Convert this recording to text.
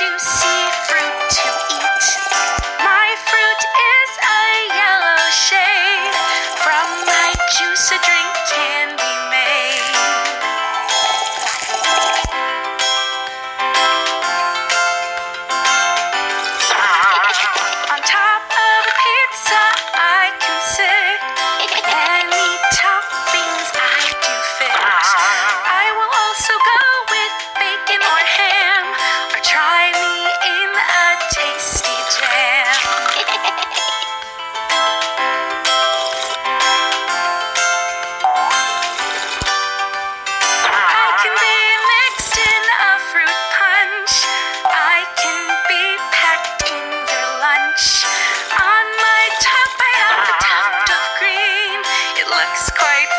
you see? touch on my top. I have a tuft of green. It looks quite